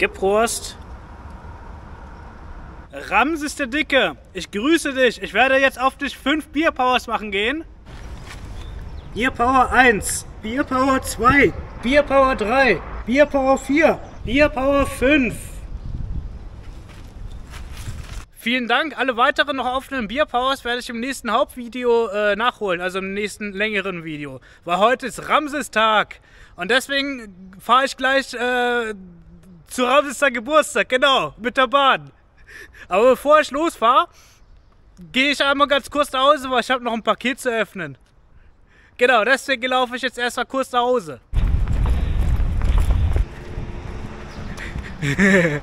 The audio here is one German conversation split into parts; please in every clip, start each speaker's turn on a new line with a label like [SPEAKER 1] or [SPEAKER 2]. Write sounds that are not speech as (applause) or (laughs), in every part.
[SPEAKER 1] Geprost. Ramses der Dicke, ich grüße dich. Ich werde jetzt auf dich fünf Bierpowers machen gehen. Bierpower 1, Bierpower 2, Bierpower 3, Bierpower 4, Bierpower 5. Vielen Dank. Alle weiteren noch offenen Bierpowers werde ich im nächsten Hauptvideo äh, nachholen, also im nächsten längeren Video. Weil heute ist Ramses-Tag. Und deswegen fahre ich gleich äh, zu Ramses Geburtstag, genau, mit der Bahn. Aber bevor ich losfahre, gehe ich einmal ganz kurz nach Hause, weil ich habe noch ein Paket zu öffnen. Genau, deswegen laufe ich jetzt erstmal kurz nach Hause.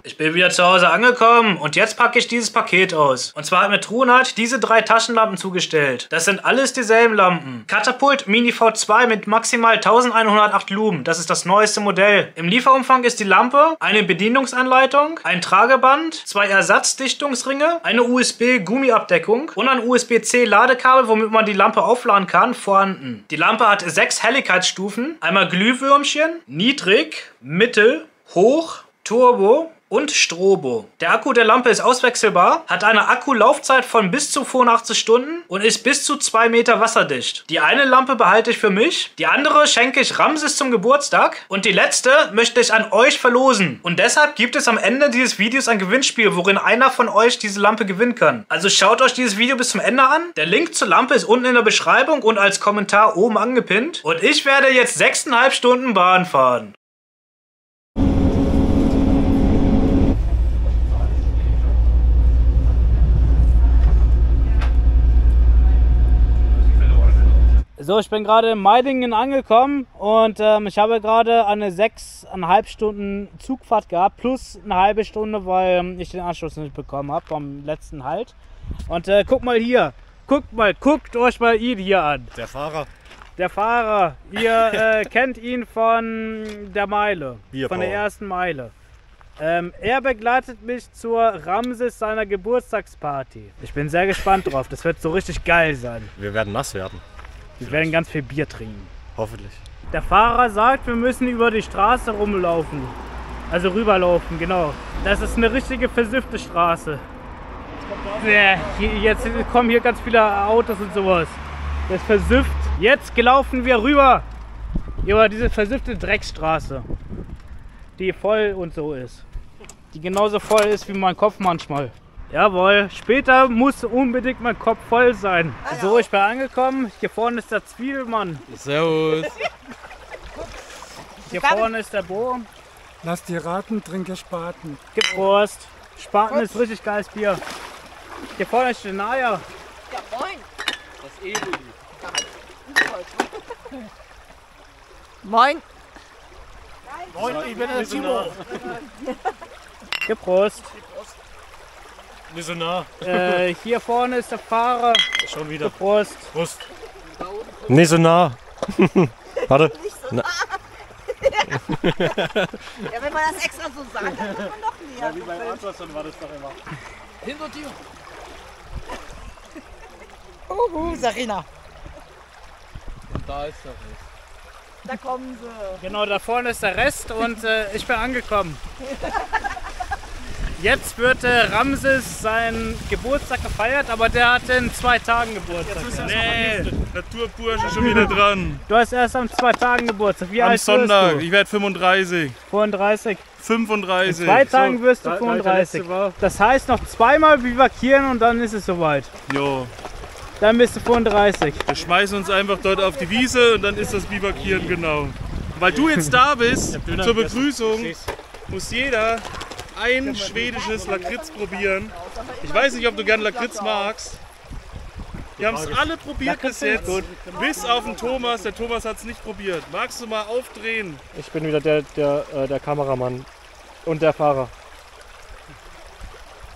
[SPEAKER 1] Ich bin wieder zu Hause angekommen und jetzt packe ich dieses Paket aus. Und zwar hat mir Trunat diese drei Taschenlampen zugestellt. Das sind alles dieselben Lampen. Katapult Mini V2 mit maximal 1108 Lumen. Das ist das neueste Modell. Im Lieferumfang ist die Lampe, eine Bedienungsanleitung, ein Trageband, zwei Ersatzdichtungsringe, eine USB-Gummiabdeckung und ein USB-C Ladekabel, womit man die Lampe aufladen kann, vorhanden. Die Lampe hat sechs Helligkeitsstufen, einmal Glühwürmchen, niedrig, mittel, hoch, Turbo und Strobo. Der Akku der Lampe ist auswechselbar, hat eine Akkulaufzeit von bis zu 85 Stunden und ist bis zu 2 Meter wasserdicht. Die eine Lampe behalte ich für mich, die andere schenke ich Ramses zum Geburtstag und die letzte möchte ich an euch verlosen. Und deshalb gibt es am Ende dieses Videos ein Gewinnspiel, worin einer von euch diese Lampe gewinnen kann. Also schaut euch dieses Video bis zum Ende an. Der Link zur Lampe ist unten in der Beschreibung und als Kommentar oben angepinnt. Und ich werde jetzt 6,5 Stunden Bahn fahren. So, ich bin gerade in Meidingen angekommen und ähm, ich habe gerade eine sechseinhalb Stunden Zugfahrt gehabt, plus eine halbe Stunde, weil ähm, ich den Anschluss nicht bekommen habe vom letzten Halt. Und äh, guck mal hier, guckt mal, guckt euch mal ihn hier an.
[SPEAKER 2] Der Fahrer.
[SPEAKER 1] Der Fahrer, ihr äh, (laughs) kennt ihn von der Meile,
[SPEAKER 2] Bierpower.
[SPEAKER 1] von der ersten Meile. Ähm, er begleitet mich zur Ramses seiner Geburtstagsparty. Ich bin sehr gespannt drauf, das wird so richtig geil sein.
[SPEAKER 2] Wir werden nass werden.
[SPEAKER 1] Wir werden ganz viel Bier trinken.
[SPEAKER 2] Hoffentlich.
[SPEAKER 1] Der Fahrer sagt, wir müssen über die Straße rumlaufen. Also rüberlaufen, genau. Das ist eine richtige versiffte Straße. Jetzt kommen hier ganz viele Autos und sowas. Das ist versifft. Jetzt gelaufen wir rüber über diese versiffte Drecksstraße, die voll und so ist. Die genauso voll ist wie mein Kopf manchmal. Jawohl, später muss unbedingt mein Kopf voll sein. So, ich bin angekommen. Hier vorne ist der Zwiebelmann.
[SPEAKER 2] Servus.
[SPEAKER 1] Hier vorne ist der Bo.
[SPEAKER 3] Lass die Raten, trinke Spaten.
[SPEAKER 1] Gib Prost. Spaten ist richtig geiles Bier. Hier vorne ist der Naya.
[SPEAKER 4] Ja, moin.
[SPEAKER 2] Das Edel.
[SPEAKER 4] Moin.
[SPEAKER 3] Moin, ich bin der Timo.
[SPEAKER 1] Gib Prost.
[SPEAKER 2] Nicht so nah.
[SPEAKER 1] Äh, hier vorne ist der Fahrer.
[SPEAKER 2] Schon wieder.
[SPEAKER 1] Prost.
[SPEAKER 2] Prost. (laughs) Nicht so nah. Warte. Na, (laughs)
[SPEAKER 4] Ja, wenn man das extra so sagt, dann wird man noch näher.
[SPEAKER 2] wie beim Anschluss war das doch immer.
[SPEAKER 4] Hinter dir. (laughs) Uhu, Sarina.
[SPEAKER 2] Da ist er.
[SPEAKER 4] Da kommen sie.
[SPEAKER 1] Genau, da vorne ist der Rest und äh, ich bin angekommen. Jetzt wird äh, Ramses seinen Geburtstag gefeiert, aber der hat in zwei Tagen Geburtstag.
[SPEAKER 5] Nee, Naturbursche schon wieder dran.
[SPEAKER 1] Du hast erst am zwei Tagen Geburtstag. Wie
[SPEAKER 5] Am
[SPEAKER 1] alt
[SPEAKER 5] Sonntag,
[SPEAKER 1] wirst
[SPEAKER 5] ich werde 35.
[SPEAKER 1] du? 35. In
[SPEAKER 5] 35.
[SPEAKER 1] zwei Tagen wirst du
[SPEAKER 2] drei- drei
[SPEAKER 1] 35.
[SPEAKER 2] letzte war-
[SPEAKER 1] Das heißt noch zweimal bivakieren und dann ist es soweit.
[SPEAKER 5] Jo,
[SPEAKER 1] Dann bist du 35.
[SPEAKER 5] wir schmeißen uns einfach dort auf die Wiese und dann ist das Bivakieren genau. Weil du jetzt da bist, zur Begrüßung, muss jeder ein schwedisches Lakritz probieren. Ich weiß nicht, ob du gern Lakritz magst. Wir haben es alle probiert bis jetzt, bis auf den Thomas. Der Thomas hat es nicht probiert. Magst du mal aufdrehen?
[SPEAKER 2] Ich bin wieder der, der, äh, der Kameramann und der Fahrer.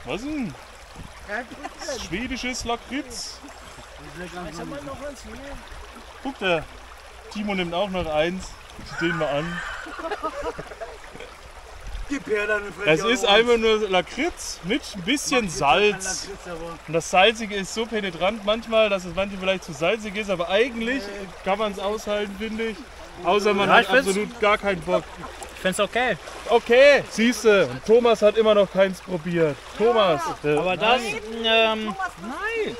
[SPEAKER 5] Was denn? Schwedisches Lakritz. Guck, der Timo nimmt auch noch eins. Sieh den mal an. Es ist einfach nur Lakritz mit ein bisschen Salz. Und das Salzige ist so penetrant manchmal, dass es manchmal vielleicht zu salzig ist, aber eigentlich kann man es aushalten, finde ich. Außer man
[SPEAKER 1] Ja,
[SPEAKER 5] hat absolut gar keinen Bock.
[SPEAKER 1] Ich find's okay.
[SPEAKER 5] Okay, siehste. Und Thomas hat immer noch keins probiert. Thomas.
[SPEAKER 1] Aber das, ähm, nein.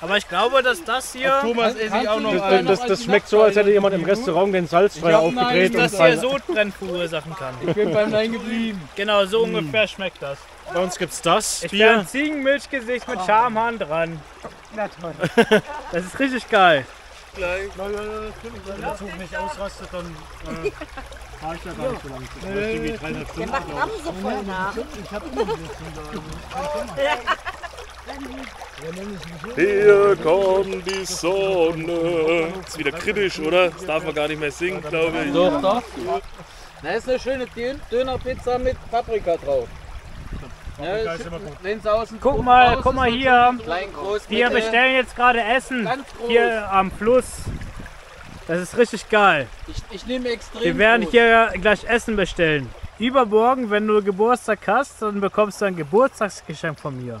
[SPEAKER 1] Aber ich glaube, dass das hier,
[SPEAKER 5] Thomas esse ich auch noch
[SPEAKER 2] Das, das, das schmeckt so, als hätte jemand im Restaurant den Salzstreuer aufgedreht und
[SPEAKER 1] das hier
[SPEAKER 2] fein-
[SPEAKER 1] Sodbrennen verursachen kann.
[SPEAKER 6] Ich bin beim Nein geblieben.
[SPEAKER 1] Genau, so ungefähr schmeckt das.
[SPEAKER 2] Bei uns gibt's das.
[SPEAKER 1] Ich bin ein Ziegenmilchgesicht mit Schamhahn dran.
[SPEAKER 4] Na toll. (laughs)
[SPEAKER 1] Das ist richtig geil.
[SPEAKER 2] Wenn der Zug nicht ausrastet, dann äh, (laughs) fahre ich ja gar nicht so lange. Ich irgendwie dreieinhalb
[SPEAKER 4] Der macht
[SPEAKER 2] brauche.
[SPEAKER 4] Amse voll nach.
[SPEAKER 5] Hier kommt die Sonne. Ist wieder kritisch, oder? Das darf man gar nicht mehr singen, glaube ich.
[SPEAKER 6] Doch, doch. Da ist eine schöne Dön- Dönerpizza mit Paprika drauf. Ja,
[SPEAKER 2] ist immer gut.
[SPEAKER 6] wenn sie aus dem
[SPEAKER 1] Guck mal, guck mal hier.
[SPEAKER 6] Klein, groß,
[SPEAKER 1] Wir bestellen jetzt gerade Essen. Hier am Fluss. Das ist richtig geil.
[SPEAKER 6] Ich, ich nehme extrem
[SPEAKER 1] Wir werden hier gleich Essen bestellen. Übermorgen, wenn du Geburtstag hast, dann bekommst du ein Geburtstagsgeschenk von mir.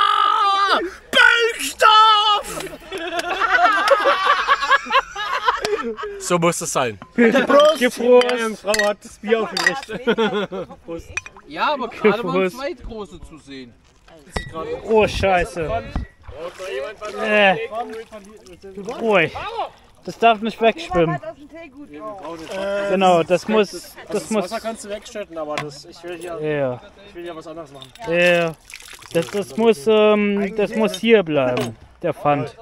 [SPEAKER 2] So muss es sein.
[SPEAKER 1] Prost.
[SPEAKER 2] Die Frau hat das Bier aufgerichtet. (laughs)
[SPEAKER 6] Ja, aber gerade waren
[SPEAKER 1] Prost.
[SPEAKER 6] zwei große zu sehen.
[SPEAKER 1] Oh, Scheiße. Äh. Ruhig. Das darf nicht wegschwimmen.
[SPEAKER 4] Teegut
[SPEAKER 1] Genau, das muss. Das
[SPEAKER 2] Das
[SPEAKER 1] muss.
[SPEAKER 2] Wasser kannst du wegschütten, aber das, ich, will hier,
[SPEAKER 1] Ja.
[SPEAKER 2] ich will hier was anderes machen.
[SPEAKER 1] Ja. Das, das muss. Ähm, das muss hier bleiben. Der Pfand.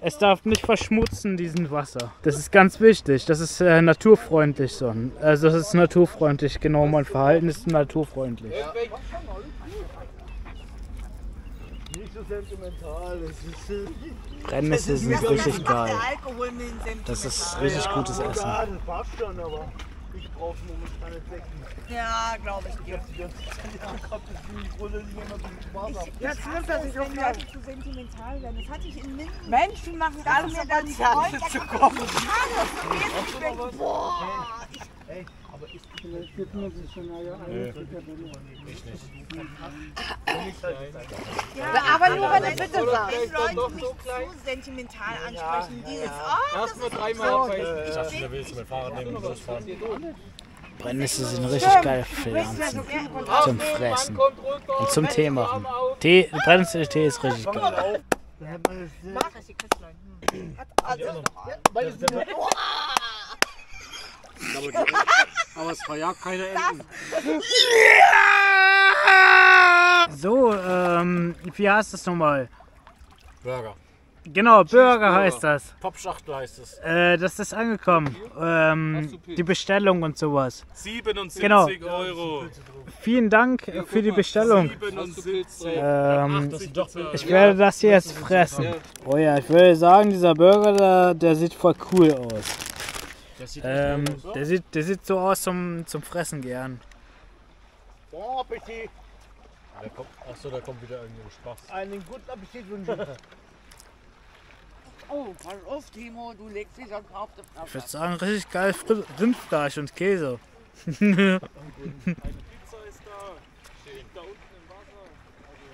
[SPEAKER 1] Es darf nicht verschmutzen, diesen Wasser. Das ist ganz wichtig. Das ist äh, naturfreundlich. So. Also, das ist naturfreundlich. Genau, mein Verhalten ist naturfreundlich. Brennnisse sind richtig geil.
[SPEAKER 4] Alkohol mit dem Senf.
[SPEAKER 1] Das ist richtig gutes Essen.
[SPEAKER 4] Ja, glaube ich dir. Ja, stimmt, dass ich auch Leute zu sentimental werden. Das hatte ich in Minden. Menschen machen alles, um an die Freunde zu kommen. Boah, Ja, aber nur wenn er bitte sagt. Wenn Leute mich zu sentimental ansprechen, dieses, oh, das
[SPEAKER 6] Erstmal dreimal.
[SPEAKER 2] Ich dachte, du willst mein Fahrrad nehmen und losfahren.
[SPEAKER 1] Brennnisse sind richtig geil Pflanzen. Zum Fressen. Und zum Tee machen. Tee, Brennnesseltee ist richtig geil.
[SPEAKER 2] Aber es verjagt keine Enten.
[SPEAKER 1] So, ähm, wie heißt das nochmal?
[SPEAKER 2] Burger.
[SPEAKER 1] Genau, Burger heißt das.
[SPEAKER 2] Top-Schachtel heißt es.
[SPEAKER 1] Äh, das ist angekommen. Ähm, die Bestellung und sowas.
[SPEAKER 5] 77
[SPEAKER 1] Genau.
[SPEAKER 5] Euro.
[SPEAKER 1] Vielen Dank für die Bestellung.
[SPEAKER 5] 77
[SPEAKER 1] Ähm, ich werde das hier jetzt fressen. Oh ja, ich würde sagen, dieser Burger, da, der sieht voll cool aus.
[SPEAKER 2] Das sieht
[SPEAKER 1] Ähm, der sieht, der sieht so aus zum, zum Fressen gern.
[SPEAKER 7] Bon Appetit.
[SPEAKER 2] Da kommt, achso, da kommt wieder irgendein Spaß.
[SPEAKER 7] Einen guten Appetit wünsche ich. (laughs)
[SPEAKER 4] Oh, pass auf, Timo, du legst dich sonst auf die
[SPEAKER 1] Ich
[SPEAKER 4] Fresse.
[SPEAKER 1] würde sagen, richtig geil Rindfleisch und Käse.
[SPEAKER 5] Pizza ist da. Steht da unten im Wasser. Also,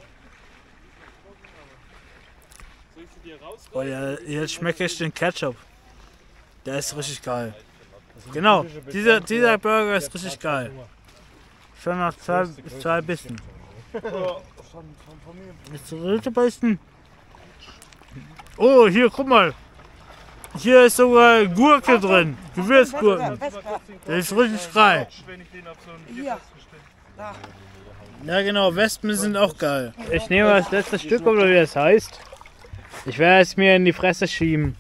[SPEAKER 5] soll ich sie dir raus?
[SPEAKER 1] Oh ja, jetzt schmecke ich den Ketchup. Der ist richtig geil. Genau, dieser, dieser Burger ist richtig geil. Schon nach zwei, zwei Bissen. Jetzt dritte Bissen. Oh, hier, guck mal. Hier ist sogar Gurke drin. Gewürzgurken. Das ist richtig
[SPEAKER 5] bestelle.
[SPEAKER 1] Ja genau, Wespen sind auch geil. Ich nehme das letzte Stück, oder wie das heißt. Ich werde es mir in die Fresse schieben.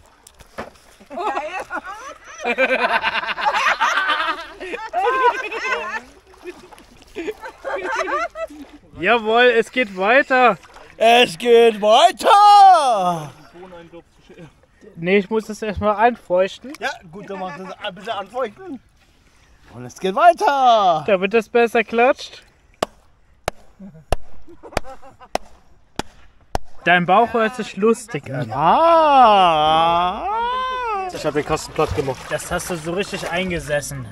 [SPEAKER 1] (laughs) Jawohl, es geht weiter.
[SPEAKER 7] Es geht weiter!
[SPEAKER 1] Nee, ich muss das erstmal einfeuchten,
[SPEAKER 7] Ja, gut, dann mach das ein bisschen anfeuchten. Und es geht weiter!
[SPEAKER 1] damit das besser klatscht. Dein Bauch hört sich lustig an.
[SPEAKER 7] Ah!
[SPEAKER 2] Ich habe den Kasten platt gemacht.
[SPEAKER 1] Das hast du so richtig eingesessen.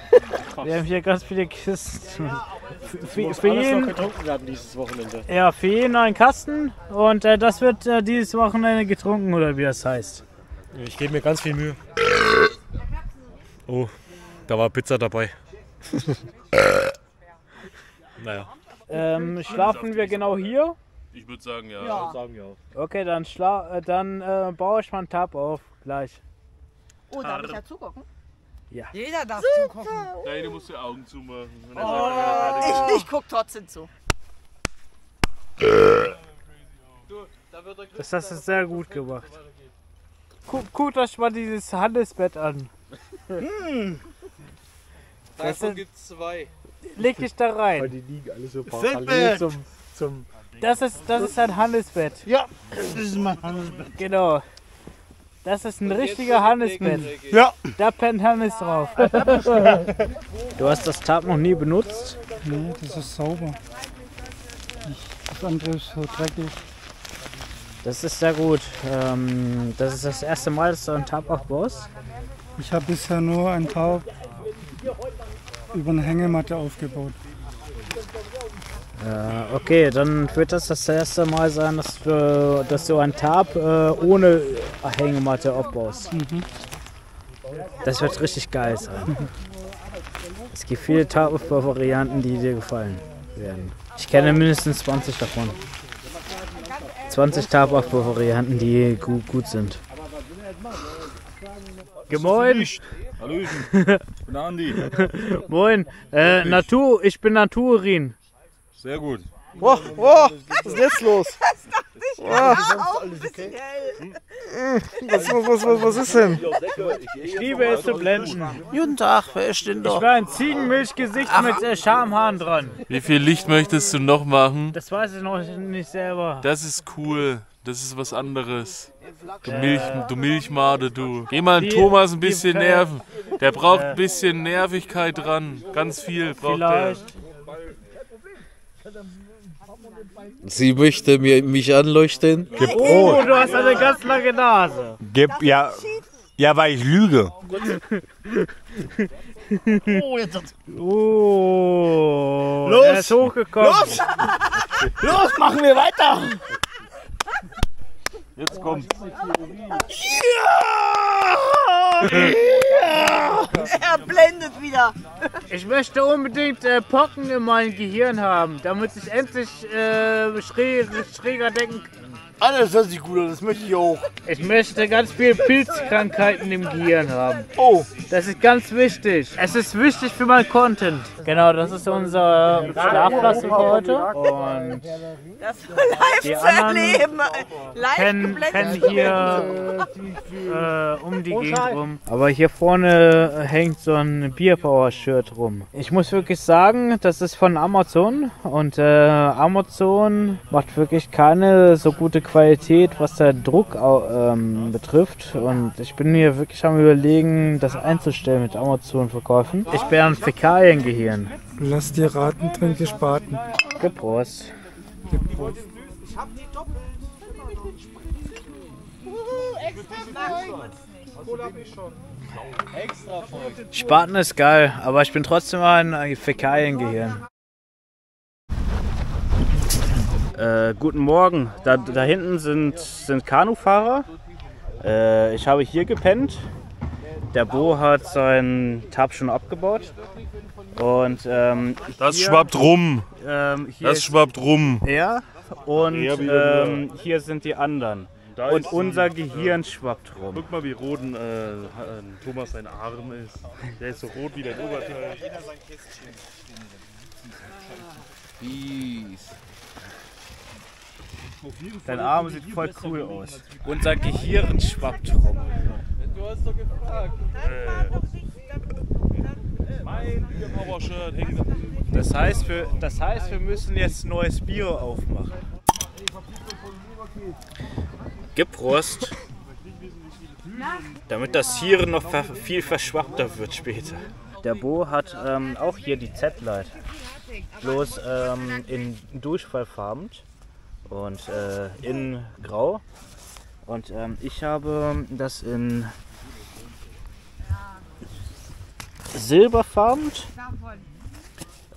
[SPEAKER 1] (laughs) Wir haben hier ganz viele Kisten. Für, für,
[SPEAKER 2] Muss
[SPEAKER 1] für
[SPEAKER 2] alles noch
[SPEAKER 1] jeden,
[SPEAKER 2] getrunken werden dieses Wochenende.
[SPEAKER 1] ja, für jeden einen Kasten und äh, das wird äh, dieses Wochenende getrunken oder wie das heißt.
[SPEAKER 2] Ich gebe mir ganz viel Mühe. Oh, da war Pizza dabei. (laughs) naja.
[SPEAKER 1] Ähm, schlafen wir genau hier?
[SPEAKER 5] Ich würde sagen, ja.
[SPEAKER 2] Sagen ja.
[SPEAKER 1] Okay, dann, schla äh, dann äh, baue ich mal einen Tab auf. Gleich.
[SPEAKER 4] Oh, darf ich ja zugucken?
[SPEAKER 1] Ja.
[SPEAKER 4] Jeder darf zugucken.
[SPEAKER 5] Nein, du musst die Augen zumachen.
[SPEAKER 4] Oh,
[SPEAKER 5] sagt, er fertig ist.
[SPEAKER 4] ich, ich guck trotzdem zu.
[SPEAKER 1] Das hast du sehr gut gemacht. Guck, guckt euch mal dieses Handelsbett an. (laughs)
[SPEAKER 6] Davon gibt es zwei.
[SPEAKER 1] Leg dich da
[SPEAKER 2] Weil
[SPEAKER 1] rein.
[SPEAKER 2] die liegen alle so parallel zum, zum
[SPEAKER 1] Das ist, das ist ein Handelsbett.
[SPEAKER 7] Ja, das ist mein Handelsbett.
[SPEAKER 1] Genau. Das ist ein richtiger Handelsbett.
[SPEAKER 7] Ja.
[SPEAKER 1] Da pennt Hannes drauf. Du hast das Tab noch nie benutzt?
[SPEAKER 3] Nee, das ist sauber. Das andere ist so dreckig.
[SPEAKER 1] Das ist sehr gut. Ähm, das ist das erste Mal, dass du ein Tab aufbaust.
[SPEAKER 3] Ich habe bisher nur ein Taub über eine Hängematte aufgebaut.
[SPEAKER 1] Äh, okay, dann wird das das erste Mal sein, dass du, dass du ein Tab äh, ohne Hängematte aufbaust. Das wird richtig geil sein. (laughs) Es gibt viele Tabaufbau-Varianten, die dir gefallen werden. Ich kenne mindestens 20 davon. 20 Tabaufbau-Varianten, die gut, gut sind. Gemoin!
[SPEAKER 5] Hallöchen. (laughs) Ich bin Andi.
[SPEAKER 1] Moin! Äh, Natur, ich bin Naturin.
[SPEAKER 5] Sehr gut.
[SPEAKER 7] Oh, oh, was ist jetzt los? (laughs)
[SPEAKER 4] Auch ein bisschen hell.
[SPEAKER 7] Was, was, was, was ist denn?
[SPEAKER 1] Ich liebe es zu blenden.
[SPEAKER 7] Guten Tag, wer ist denn
[SPEAKER 1] Ich
[SPEAKER 7] da?
[SPEAKER 1] war ein Ziegenmilchgesicht mit äh, Schamhaaren dran.
[SPEAKER 5] Wie viel Licht möchtest du noch machen?
[SPEAKER 1] Das weiß ich noch nicht selber.
[SPEAKER 5] Das ist cool. Das ist was anderes. Du, Milch, du Milchmade, du. Geh mal an
[SPEAKER 1] Die-
[SPEAKER 5] Thomas ein bisschen nerven. Der braucht ein bisschen Nervigkeit dran. Ganz viel braucht
[SPEAKER 1] Vielleicht.
[SPEAKER 6] Sie möchte mir, mich anleuchten.
[SPEAKER 1] Oh, du hast eine ganz lange Nase.
[SPEAKER 7] Gib, ja, ja, weil ich lüge. oh, jetzt
[SPEAKER 1] Oh,
[SPEAKER 7] Los!
[SPEAKER 1] er ist hochgekommen.
[SPEAKER 7] Los! (laughs) Los, machen wir weiter!
[SPEAKER 5] Jetzt kommt. (laughs)
[SPEAKER 4] Er blendet wieder.
[SPEAKER 1] Ich möchte unbedingt äh, Pocken in meinem Gehirn haben, damit ich endlich äh, schrä schräger denken kann.
[SPEAKER 7] Alles hört sich gut an, das möchte ich auch.
[SPEAKER 1] Ich möchte ganz viele Pilzkrankheiten im Gehirn haben.
[SPEAKER 7] Oh,
[SPEAKER 1] Das ist ganz wichtig. Es ist wichtig für mein Content. Genau, das ist unser Schlafplatz für heute. Und
[SPEAKER 4] Das live
[SPEAKER 1] Die
[SPEAKER 4] zu
[SPEAKER 1] anderen
[SPEAKER 4] erleben. Live
[SPEAKER 1] pennen hier (laughs) äh, um die Gegend rum. Aber hier vorne hängt so ein Bierpower-Shirt rum. Ich muss wirklich sagen, das ist von Amazon. Und äh, Amazon macht wirklich keine so gute Qualität, was der Druck ähm, betrifft. Und ich bin hier wirklich am überlegen, das einzustellen mit Amazon-Verkäufen. Ich bin ein Fäkaliengehirn.
[SPEAKER 3] Lass dir raten, trinke Spaten.
[SPEAKER 1] Geprost. Spaten ist geil, aber ich bin trotzdem ein Fäkaliengehirn. Äh, guten Morgen. Da, da hinten sind, sind Kanufahrer. Äh, ich habe hier gepennt. Der Bo hat seinen Tab schon abgebaut. Und ähm,
[SPEAKER 5] Das
[SPEAKER 1] hier,
[SPEAKER 5] schwappt rum.
[SPEAKER 1] ähm, hier
[SPEAKER 5] Das schwappt rum.
[SPEAKER 1] er und
[SPEAKER 5] Ja, wieder.
[SPEAKER 1] ähm, hier sind die anderen.
[SPEAKER 5] Da
[SPEAKER 1] Und unser Gehirn schwappt rum.
[SPEAKER 5] Guck mal, wie rot ein, äh, Thomas sein Arm ist. Der ist so rot wie der Oberteil.
[SPEAKER 1] Dein Arm sieht voll cool aus. Unser Gehirn schwappt rum.
[SPEAKER 6] Du hast doch gefragt.
[SPEAKER 5] Mein Power-Shirt hängt
[SPEAKER 1] Das heißt, wir, das heißt, wir müssen jetzt neues Bier aufmachen. Gipprost, damit das hier noch viel verschwappter wird später. Der Bo hat ähm, auch hier die Z-Light, bloß ähm, in Durchfallfarben und äh, in Grau. Und ähm, ich habe das in silberfarben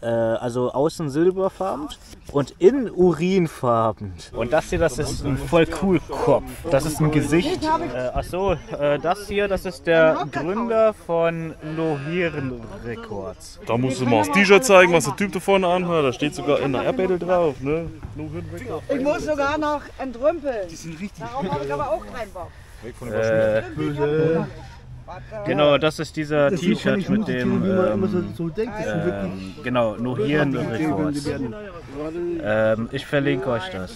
[SPEAKER 1] äh, also außen silberfarben und innen urinfarben. Und das hier, das ist ein voll cool Kopf. Das ist ein Gesicht. Äh, ach so, äh, das hier, das ist der Gründer von Lohiren Records.
[SPEAKER 5] Da musst du mal das T-Shirt zeigen, was der Typ da vorne anhat. Da steht sogar in der Erdbeere drauf. Ne?
[SPEAKER 4] Ich muss sogar noch entrümpeln. Die sind richtig Darauf habe ich aber auch keinen Bock.
[SPEAKER 1] Äh, Genau, das ist dieser T-Shirt mit dem. Ähm, ähm, genau, Nohiren Records. Ähm, ich verlinke euch das.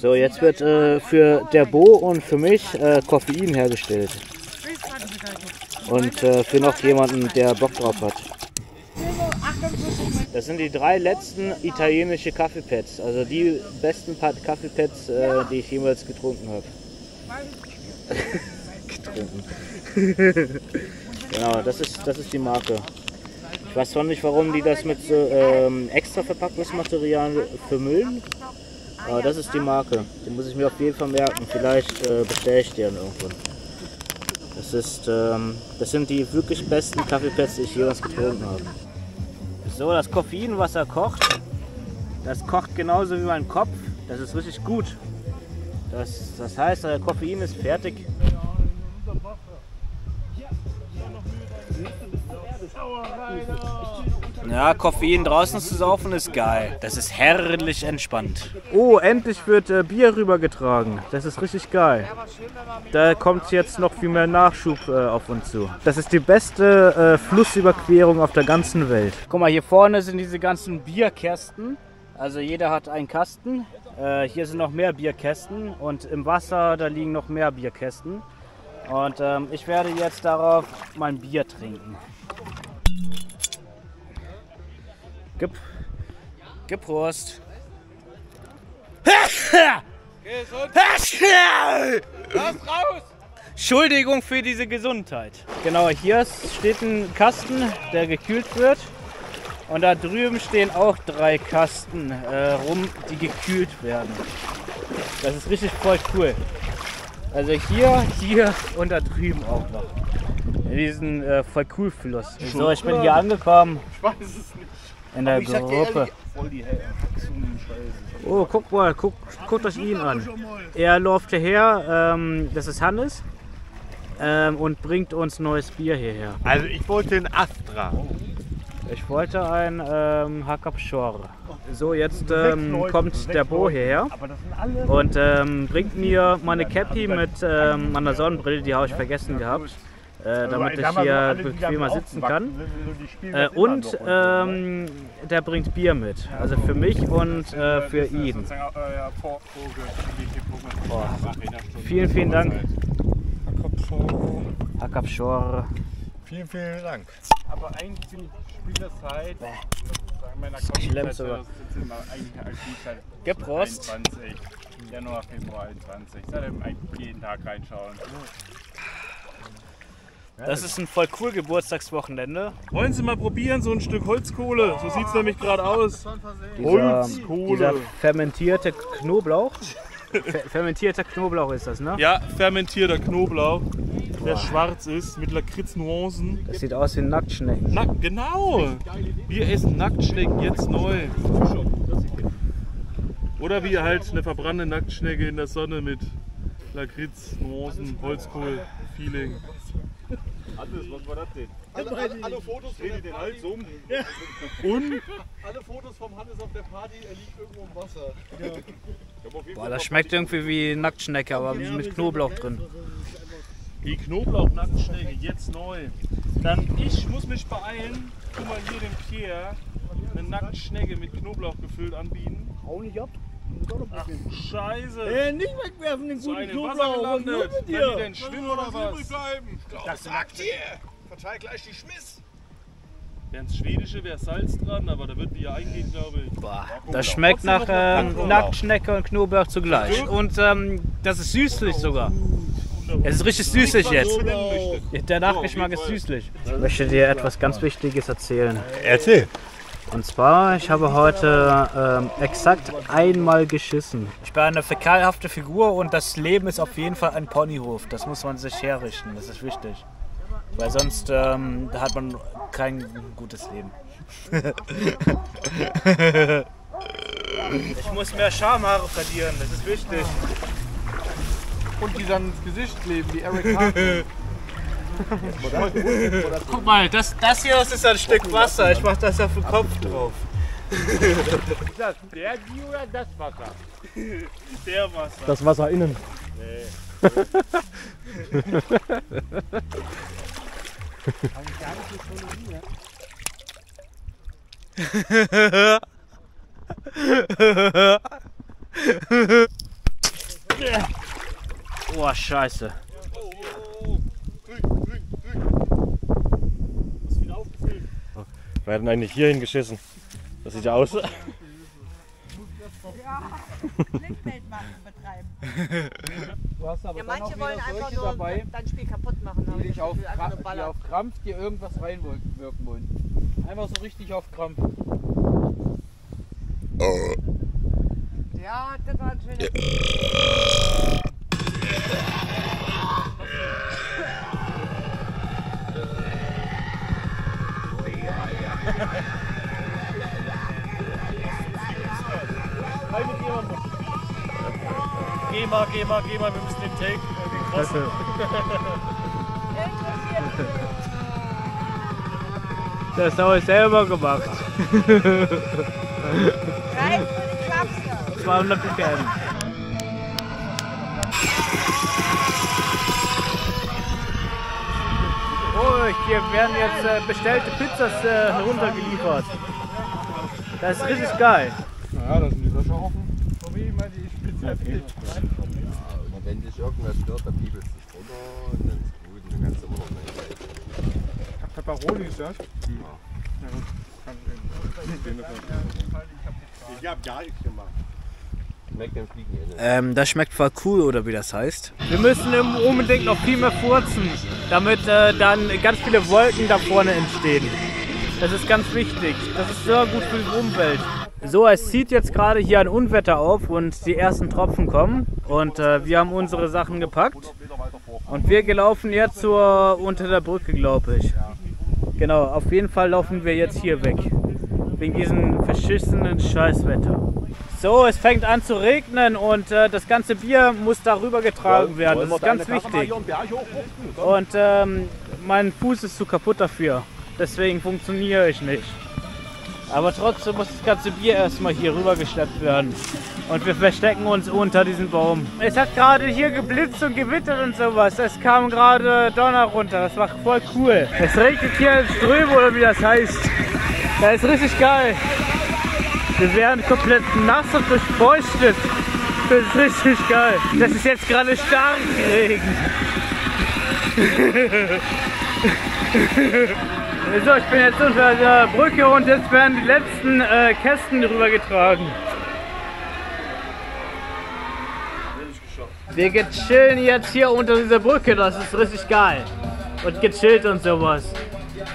[SPEAKER 1] So, jetzt wird äh, für der Bo und für mich äh, Koffein hergestellt. Und äh, für noch jemanden, der Bock drauf hat. Das sind die drei letzten italienische Kaffeepads. Also die besten Pa- Kaffeepads, äh, die ich jemals getrunken habe. (laughs) getrunken. (laughs) genau, das ist, das ist die Marke. Ich weiß zwar nicht, warum die das mit so ähm, extra Verpackungsmaterial vermüllen, aber das ist die Marke. Die muss ich mir auf jeden Fall merken. Vielleicht äh, bestelle ich die dann irgendwann. Das, ist, ähm, das sind die wirklich besten Kaffeepads, die ich jemals getrunken habe. So, das Koffeinwasser kocht. Das kocht genauso wie mein Kopf. Das ist richtig gut. Das, das heißt, der Koffein ist fertig. Ja, Koffein draußen zu saufen ist geil. Das ist herrlich entspannt. Oh, endlich wird äh, Bier rübergetragen. Das ist richtig geil. Da kommt jetzt noch viel mehr Nachschub äh, auf uns zu. Das ist die beste äh, Flussüberquerung auf der ganzen Welt. Guck mal, hier vorne sind diese ganzen Bierkästen. Also jeder hat einen Kasten. Äh, hier sind noch mehr Bierkästen und im Wasser, da liegen noch mehr Bierkästen. Und ähm, ich werde jetzt darauf mein Bier trinken. Gep Geprost. Entschuldigung für diese Gesundheit. Genau, hier steht ein Kasten, der gekühlt wird. Und da drüben stehen auch drei Kasten äh, rum, die gekühlt werden. Das ist richtig voll cool. Also hier, hier und da drüben auch noch. In diesen äh, voll cool Fluss. So, ich bin hier angekommen.
[SPEAKER 8] Ich weiß es nicht.
[SPEAKER 1] In der Gruppe. Oh, guck mal, guck, guckt euch ihn an. Er läuft hierher, ähm, das ist Hannes, ähm, und bringt uns neues Bier hierher.
[SPEAKER 8] Also ich wollte einen Astra.
[SPEAKER 1] Ich wollte ein ähm, Hakapschor. So, jetzt ähm, kommt der Bo hierher und ähm, bringt mir meine Cappy mit ähm, meiner Sonnenbrille, die habe ich vergessen gehabt, äh, damit ich hier bequemer sitzen kann. Äh, und ähm, der bringt Bier mit, also für mich und äh, für ihn. Boah. Vielen, vielen Dank. Hakapschor.
[SPEAKER 8] Vielen, vielen Dank.
[SPEAKER 5] Aber eigentlich Spielerzeit. Sagen
[SPEAKER 1] sogar.
[SPEAKER 5] das sind wir eigentlich Spielzeit
[SPEAKER 1] Geprost.
[SPEAKER 5] 21. Januar, Februar 21. Seitdem eigentlich jeden Tag reinschauen.
[SPEAKER 1] Das ist ein voll cool Geburtstagswochenende.
[SPEAKER 5] Wollen Sie mal probieren, so ein Stück Holzkohle? So sieht es nämlich gerade aus.
[SPEAKER 1] Dieser,
[SPEAKER 5] Holzkohle.
[SPEAKER 1] dieser fermentierte Knoblauch. (laughs) Fer fermentierter Knoblauch ist das, ne?
[SPEAKER 5] Ja, fermentierter Knoblauch, der schwarz ist, mit Lakritz-Nuancen.
[SPEAKER 1] Das sieht aus wie Nacktschnecken.
[SPEAKER 5] Nack, genau! Wir essen Nacktschnecken jetzt neu. Oder wie halt eine verbrannte Nacktschnecke in der Sonne mit Lakritz, Nuancen, Holzkohl, Feeling.
[SPEAKER 8] Alles, was war das denn? Alle, alle, alle Fotos von der
[SPEAKER 5] den Hals um. Und
[SPEAKER 8] alle Fotos vom Hannes auf der Party, er liegt irgendwo im Wasser.
[SPEAKER 1] Boah, das schmeckt irgendwie wie Nacktschnecke, aber mit Knoblauch drin.
[SPEAKER 5] Die Knoblauch-Nacktschnecke jetzt neu. Dann ich muss mich beeilen. Guck mal hier dem Pierre eine Nacktschnecke mit Knoblauch gefüllt anbieten.
[SPEAKER 8] Hau nicht ab.
[SPEAKER 5] Ach, Scheiße.
[SPEAKER 8] Äh, nicht wegwerfen, den
[SPEAKER 5] So
[SPEAKER 8] guten Knoblauch. Was
[SPEAKER 5] gelandet.
[SPEAKER 8] ist mit dir?
[SPEAKER 5] denn schwimmen oder was?
[SPEAKER 8] Das sagt ihr. Verteil gleich die Schmiss.
[SPEAKER 5] Wäre Schwedische wäre Salz dran, aber da würden die ja eingehen, glaube ich.
[SPEAKER 1] Boah, das schmeckt nach ähm, Nacktschnecke und Knoblauch zugleich. Und ähm, das ist süßlich sogar. Es ist richtig süßlich jetzt. Der Nachgeschmack ist süßlich. Ich möchte dir etwas ganz Wichtiges erzählen.
[SPEAKER 8] Erzähl.
[SPEAKER 1] Und zwar, ich habe heute ähm, exakt einmal geschissen. Ich bin eine fäkalhafte Figur und das Leben ist auf jeden Fall ein Ponyhof. Das muss man sich herrichten, das ist wichtig. Weil sonst ähm, hat man kein gutes Leben. (laughs) ich muss mehr Schamhaare verlieren, das ist wichtig.
[SPEAKER 8] Und die dann ins Gesicht kleben, wie Eric Cartman.
[SPEAKER 1] Guck mal, das, das hier ist ein Stück Wasser. Ich mach das auf den Kopf drauf.
[SPEAKER 2] Das, der die oder das Wasser?
[SPEAKER 5] Der Wasser.
[SPEAKER 2] Das Wasser innen.
[SPEAKER 1] Oh, scheiße.
[SPEAKER 2] Wir hatten eigentlich hier hingeschissen. Das sieht ja aus.
[SPEAKER 4] Blickfeldmarken betreiben.
[SPEAKER 8] Du hast aber
[SPEAKER 4] Ja, manche wollen einfach nur
[SPEAKER 8] dabei,
[SPEAKER 4] dein Spiel kaputt machen.
[SPEAKER 8] die dich auf,
[SPEAKER 4] einfach nur
[SPEAKER 8] die auf Krampf dir irgendwas reinwirken wollen. Einfach so richtig auf Krampf.
[SPEAKER 4] Ja, das war ein schöner
[SPEAKER 2] mal, geh mal, wir müssen den Take, äh, den Cross. (laughs)
[SPEAKER 1] Das habe ich selber gemacht.
[SPEAKER 4] Rein für die Klapse.
[SPEAKER 1] 200 ppm. Oh, hier werden jetzt äh, bestellte Pizzas äh, heruntergeliefert. Das ist richtig geil.
[SPEAKER 8] Ja, da sind die Löcher offen. So wie immer die Spitze
[SPEAKER 9] Und wenn dich irgendwas stört, dann bibelst du dich runter und dann ist gut und dann kannst du immer noch mal
[SPEAKER 8] Pepperoni ist das?
[SPEAKER 7] Ich hab gar nichts gemacht.
[SPEAKER 9] Schmeckt dem Fliegen inne.
[SPEAKER 1] Ähm, das schmeckt voll cool, oder wie das heißt. Wir müssen im- unbedingt noch viel mehr furzen, damit äh, dann ganz viele Wolken da vorne entstehen. Das ist ganz wichtig. Das ist sehr gut für die Umwelt. So, es zieht jetzt gerade hier ein Unwetter auf und die ersten Tropfen kommen. Und äh, wir haben unsere Sachen gepackt. Und wir laufen jetzt zur, unter der Brücke, glaube ich. Genau, auf jeden Fall laufen wir jetzt hier weg. Wegen diesem verschissenen Scheißwetter. So, es fängt an zu regnen und äh, das ganze Bier muss darüber getragen werden. Das ist ganz wichtig. Und ähm, mein Fuß ist zu kaputt dafür. Deswegen funktioniere ich nicht. Aber trotzdem muss das ganze Bier erstmal hier rüber geschleppt werden. Und wir verstecken uns unter diesem Baum. Es hat gerade hier geblitzt und gewittert und sowas. Es kam gerade Donner runter. Das war voll cool. Es regnet hier in Ströme oder wie das heißt. Das ist richtig geil. Wir werden komplett nass und durchfeuchtet. Das ist richtig geil. Das ist jetzt gerade Starkregen. (laughs) So, ich bin jetzt unter der Brücke und jetzt werden die letzten äh, Kästen rübergetragen. Wir chillen jetzt hier unter dieser Brücke, das ist richtig geil. Und gechillt und sowas.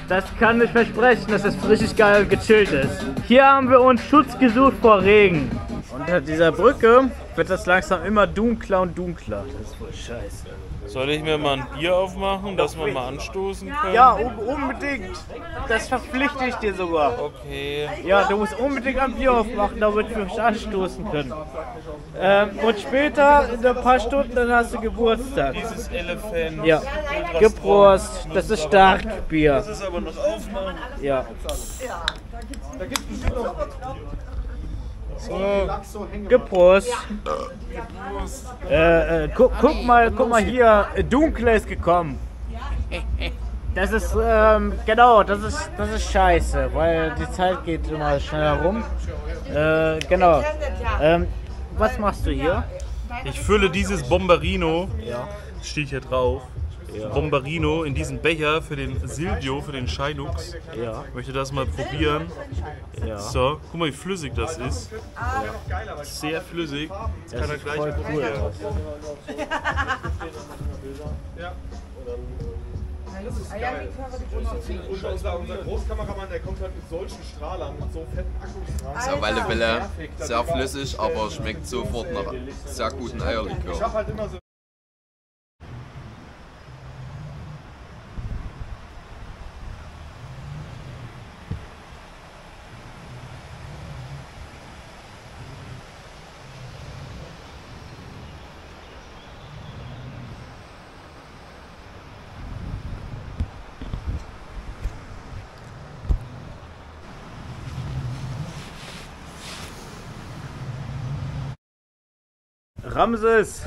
[SPEAKER 1] Das kann ich versprechen, dass es richtig geil und gechillt ist. Hier haben wir uns Schutz gesucht vor Regen. Unter dieser Brücke wird das langsam immer dunkler und dunkler. Das ist voll scheiße.
[SPEAKER 5] Soll ich mir mal ein Bier aufmachen, dass wir mal anstoßen können?
[SPEAKER 1] Ja, un- unbedingt. Das verpflichte ich dir sogar.
[SPEAKER 5] Okay.
[SPEAKER 1] Ja, du musst unbedingt ein Bier aufmachen, damit wir uns anstoßen können. Ähm, und später, in ein paar Stunden, dann hast du Geburtstag.
[SPEAKER 5] Dieses Elefant.
[SPEAKER 1] Ja, Geprost. Das ist Starkbier.
[SPEAKER 5] Das ist aber noch aufmachen.
[SPEAKER 1] Ja. Geprost. Äh, äh, guck, guck mal, guck mal hier, Dunkler ist gekommen. Das ist, ähm, genau, das ist, das ist scheiße, weil die Zeit geht immer schneller rum. Äh, genau. Ähm, was machst du hier?
[SPEAKER 5] Ich fülle dieses Bomberino, steht hier drauf, Bomberino in diesen Becher für den Silvio, für den Shinux.
[SPEAKER 1] Ja.
[SPEAKER 5] Ich möchte das mal probieren.
[SPEAKER 1] Ja.
[SPEAKER 5] So, guck mal, wie flüssig das ist. Sehr flüssig. Jetzt kann er gleich
[SPEAKER 1] voll cool
[SPEAKER 5] probieren.
[SPEAKER 1] aus.
[SPEAKER 7] Unser, Großkameramann, der kommt halt mit solchen Strahlern, mit so fetten Akkus dran.
[SPEAKER 9] Ist sehr flüssig, aber schmeckt sofort nach sehr guten Eierlikör.
[SPEAKER 8] Ramses,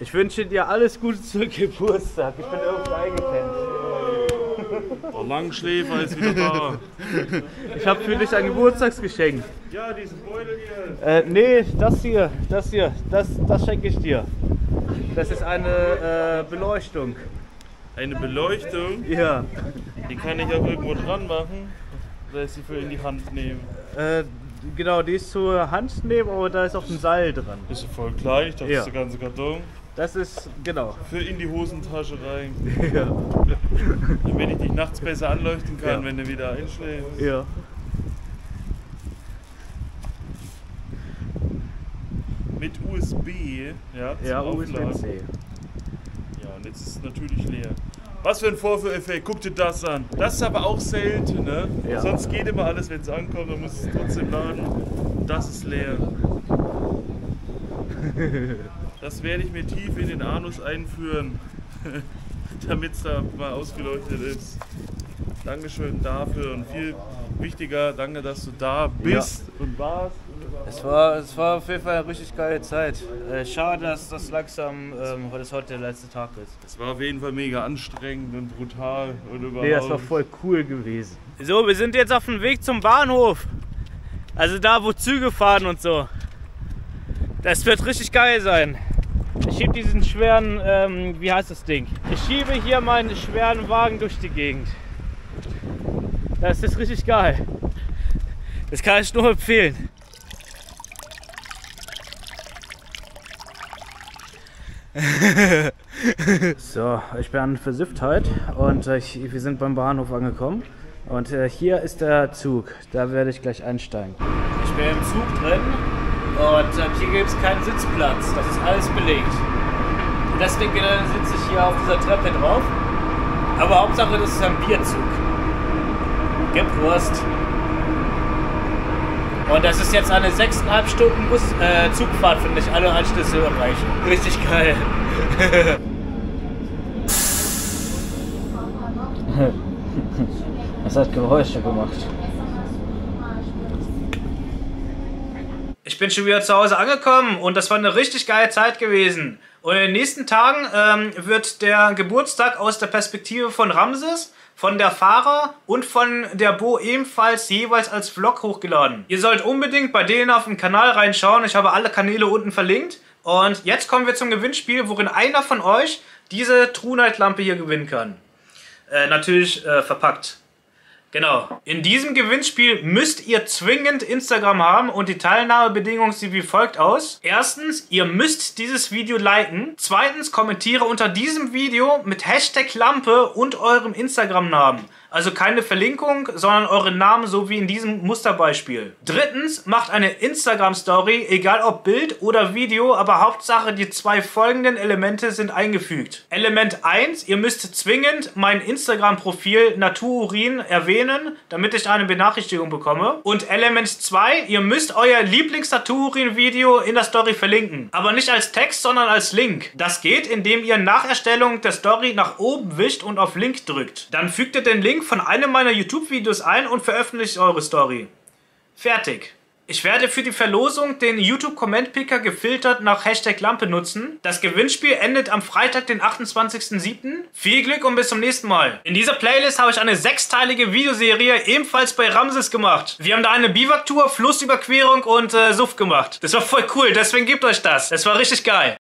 [SPEAKER 8] ich wünsche dir alles Gute zum Geburtstag. Ich bin irgendwo eingepennt.
[SPEAKER 5] Der Langschläfer ist wieder da.
[SPEAKER 8] Ich habe für dich ein Geburtstagsgeschenk.
[SPEAKER 5] Ja, diesen Beutel hier.
[SPEAKER 8] Äh, nee, das hier, das hier, das, das schenke ich dir. Das ist eine äh, Beleuchtung.
[SPEAKER 5] Eine Beleuchtung.
[SPEAKER 8] Ja.
[SPEAKER 5] Die kann ich auch irgendwo dran machen. Oder ist sie für in die Hand nehmen?
[SPEAKER 8] Äh, genau, die ist zur Hand nehmen, aber da ist auch ein Seil dran.
[SPEAKER 5] Ist voll klein, ich dachte,
[SPEAKER 8] Ja.
[SPEAKER 5] das ist der ganze Karton.
[SPEAKER 8] Das ist, genau.
[SPEAKER 5] Für in die Hosentasche rein. (laughs)
[SPEAKER 8] Ja.
[SPEAKER 5] Damit ich dich nachts besser anleuchten kann,
[SPEAKER 8] Ja.
[SPEAKER 5] wenn du wieder einschläfst.
[SPEAKER 8] Ja.
[SPEAKER 5] Mit USB, ja, zum
[SPEAKER 8] Ja. USB-C.
[SPEAKER 5] Ja, und jetzt ist es natürlich leer. Was für ein Vorführeffekt, guck dir das an. Das ist aber auch selten, ne?
[SPEAKER 8] Ja.
[SPEAKER 5] Sonst geht immer alles, wenn es ankommt, dann muss es trotzdem laden. Das ist leer. (laughs) Das werde ich mir tief in den Anus einführen, (laughs) damit es da mal ausgeleuchtet ist. Dankeschön dafür und viel wichtiger, danke, dass du da bist und warst.
[SPEAKER 8] Es war, es war auf jeden Fall eine richtig geile Zeit. Äh, schade, dass das langsam, ähm, weil das heute der letzte Tag ist.
[SPEAKER 5] Es war auf jeden Fall mega anstrengend und brutal und überhaupt.
[SPEAKER 8] Nee, das war voll cool gewesen. So, wir sind jetzt auf dem Weg zum Bahnhof. Also da, wo Züge fahren und so. Das wird richtig geil sein. Ich schiebe diesen schweren, ähm, wie heißt das Ding? Ich schiebe hier meinen schweren Wagen durch die Gegend. Das ist richtig geil. Das kann ich nur empfehlen. (laughs) So, ich bin an Versifftheit und äh, ich, wir sind beim Bahnhof angekommen. Und äh, hier ist der Zug, da werde ich gleich einsteigen. Ich bin im Zug drin und äh, hier gibt es keinen Sitzplatz, das ist alles belegt. Und deswegen sitze ich hier auf dieser Treppe drauf. Aber Hauptsache, das ist ein Bierzug. Gewurst. Und das ist jetzt eine 6,5 Stunden Bus, äh, Zugfahrt, finde ich, alle Anschlüsse erreichen. Richtig geil. (laughs) Das hat Geräusche gemacht.
[SPEAKER 1] Ich bin schon wieder zu Hause angekommen und das war eine richtig geile Zeit gewesen. Und in den nächsten Tagen ähm, wird der Geburtstag aus der Perspektive von Ramses, von der Fahrer und von der Bo ebenfalls jeweils als Vlog hochgeladen. Ihr sollt unbedingt bei denen auf dem Kanal reinschauen. Ich habe alle Kanäle unten verlinkt. Und jetzt kommen wir zum Gewinnspiel, worin einer von euch diese True Night Lampe hier gewinnen kann. Äh, natürlich äh, verpackt. Genau. In diesem Gewinnspiel müsst ihr zwingend Instagram haben und die Teilnahmebedingungen sieht wie folgt aus. Erstens, ihr müsst dieses Video liken. Zweitens, kommentiere unter diesem Video mit Hashtag Lampe und eurem Instagram-Namen. Also keine Verlinkung, sondern euren Namen, so wie in diesem Musterbeispiel. Drittens, macht eine Instagram-Story, egal ob Bild oder Video, aber Hauptsache die zwei folgenden Elemente sind eingefügt. Element 1, ihr müsst zwingend mein Instagram-Profil Natururin erwähnen, damit ich eine Benachrichtigung bekomme. Und Element 2, ihr müsst euer Lieblings-Natururin-Video in der Story verlinken. Aber nicht als Text, sondern als Link. Das geht, indem ihr nach Erstellung der Story nach oben wischt und auf Link drückt. Dann fügt ihr den Link von einem meiner YouTube-Videos ein und veröffentlicht eure Story. Fertig. Ich werde für die Verlosung den YouTube Comment Picker gefiltert nach Hashtag Lampe nutzen. Das Gewinnspiel endet am Freitag, den 28.07. Viel Glück und bis zum nächsten Mal. In dieser Playlist habe ich eine sechsteilige Videoserie ebenfalls bei Ramses gemacht. Wir haben da eine Biwaktour, Flussüberquerung und äh, Suff gemacht. Das war voll cool, deswegen gebt euch das. Das war richtig geil.